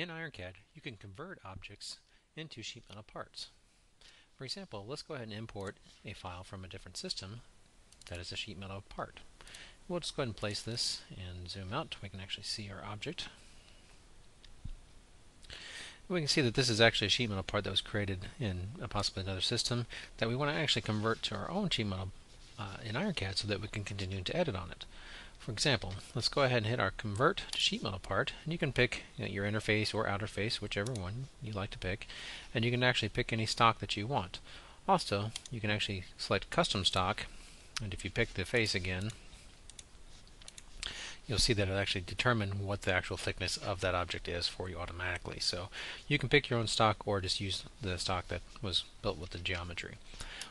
In IronCAD, you can convert objects into sheet metal parts. For example, let's go ahead and import a file from a different system that is a sheet metal part. We'll just go ahead and place this and zoom out so we can actually see our object. We can see that this is actually a sheet metal part that was created in possibly another system that we want to actually convert to our own sheet metal uh, in IronCAD so that we can continue to edit on it. For example, let's go ahead and hit our convert to sheet metal part and you can pick you know, your interface or outer face, whichever one you like to pick, and you can actually pick any stock that you want. Also, you can actually select custom stock and if you pick the face again, you'll see that it'll actually determine what the actual thickness of that object is for you automatically. So you can pick your own stock or just use the stock that was built with the geometry.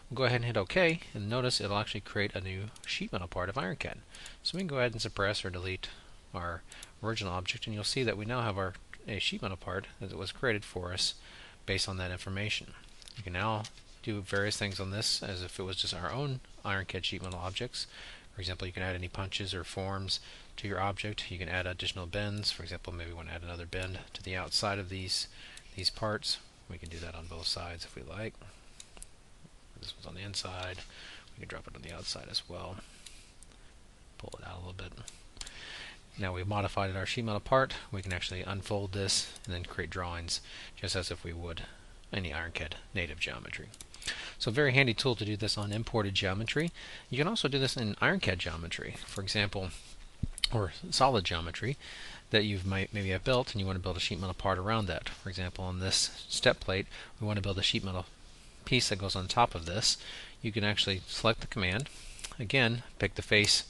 We'll go ahead and hit OK, and notice it'll actually create a new sheet metal part of IronCAD. So we can go ahead and suppress or delete our original object, and you'll see that we now have our a sheet metal part that was created for us based on that information. You can now do various things on this as if it was just our own IronCAD sheet metal objects. For example, you can add any punches or forms to your object. You can add additional bends. For example, maybe we want to add another bend to the outside of these these parts. We can do that on both sides if we like. This one's on the inside. We can drop it on the outside as well. Pull it out a little bit. Now we've modified our sheet metal part. We can actually unfold this and then create drawings just as if we would any IronCAD native geometry. So very handy tool to do this on imported geometry. You can also do this in IronCAD geometry, for example, or solid geometry that you've might maybe have built and you want to build a sheet metal part around that. For example, on this step plate, we want to build a sheet metal piece that goes on top of this. You can actually select the command, again, pick the face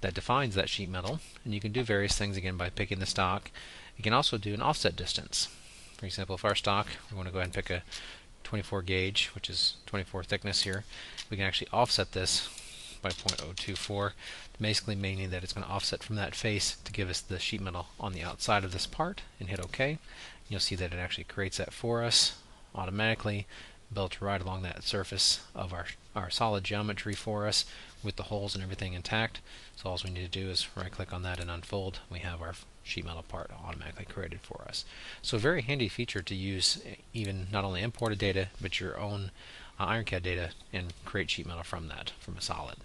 that defines that sheet metal, and you can do various things again by picking the stock. You can also do an offset distance. For example, if our stock, we want to go ahead and pick a 24 gauge, which is 24 thickness here, we can actually offset this by 0.024, basically meaning that it's going to offset from that face to give us the sheet metal on the outside of this part, and hit OK. You'll see that it actually creates that for us automatically, built right along that surface of our, our solid geometry for us with the holes and everything intact. So all we need to do is right click on that and unfold. We have our sheet metal part automatically created for us. So a very handy feature to use even not only imported data but your own uh, IronCAD data and create sheet metal from that, from a solid.